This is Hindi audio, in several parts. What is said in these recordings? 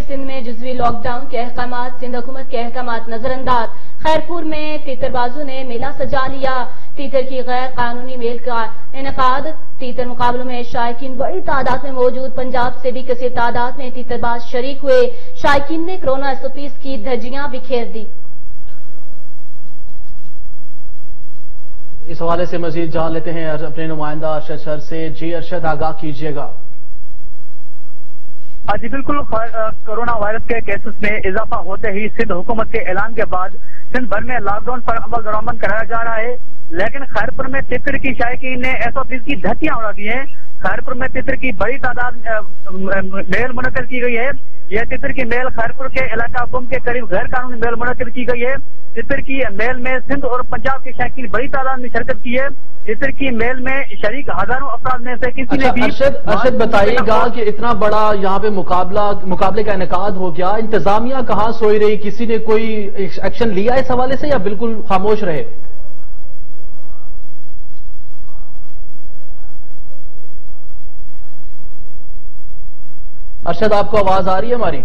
सिंध में जुजवी लॉकडाउन के अहकाम सिंध हुकूमत के अहकाम नजरअंदाज। खैरपुर में तीतरबाजों ने मेला सजा लिया। तीतर की गैर कानूनी मेल का इनका तीतर मुकाबलों में शायकीन बड़ी तादाद में मौजूद। पंजाब से भी किसी तादाद में तीतरबाज शरीक हुए। शायकीन ने कोरोना एसओपीज की धज्जियाँ बिखेर दी। इस हवाले से मजीद जान लेते हैं अपने नुमाइंदा अरशद सर से जी अरशद आगाह कीजिएगा। जी, बिल्कुल कोरोना वायरस के केसेस में इजाफा होते ही सिंध हुकूमत के ऐलान के बाद सिंध भर में लॉकडाउन पर अमल दरामद कराया जा रहा है। लेकिन खैरपुर में तितर की शायकी ने एस की धतियाँ उड़ा दी है। खैरपुर में तितर की बड़ी तादाद मेल मुनद की गई है। यह तितर की मेल खैरपुर के इलाका गुम के करीब गैर कानूनी मेल मुनद की गई है। तितर की मेल में सिंध और पंजाब के शायकीन बड़ी तादाद में शिरकत की है। तितर की मेल में शरीक हज़ारों अफराद में से किसी अच्छा, ने भी अरशद अरशद बताइएगा कि इतना बड़ा यहाँ पे मुकाबला मुकाबले का इनका हो गया। इंतजामिया कहाँ सोई रही? किसी ने कोई एक्शन लिया इस हवाले से या बिल्कुल खामोश रहे? अरशद आपको आवाज़ आ रही है हमारी?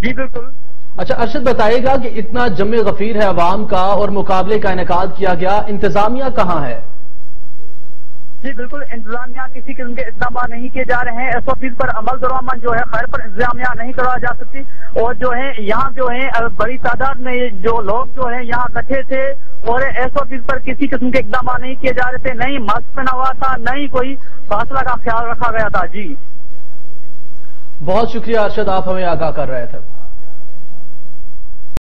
जी बिल्कुल। अच्छा अरशद बताइएगा कि इतना जमे गफीर है अवाम का और मुकाबले का इनका किया गया इंतजामिया कहाँ है? जी बिल्कुल इंतजामिया किसी किस्म के इकदाम नहीं किए जा रहे हैं। एसओपीज पर अमल दरामद जो है खैर पर इंतजामिया नहीं करवाया जा सकती। और जो है यहाँ जो है बड़ी तादाद में जो लोग जो है यहाँ इकट्ठे थे और एसओपीज पर किसी किस्म के इकदाम नहीं किए जा रहे थे। नहीं मास्क पहना हुआ था नहीं कोई फासला का ख्याल रखा गया था। जी। बहुत शुक्रिया अरशद आप हमें आगाह कर रहे थे।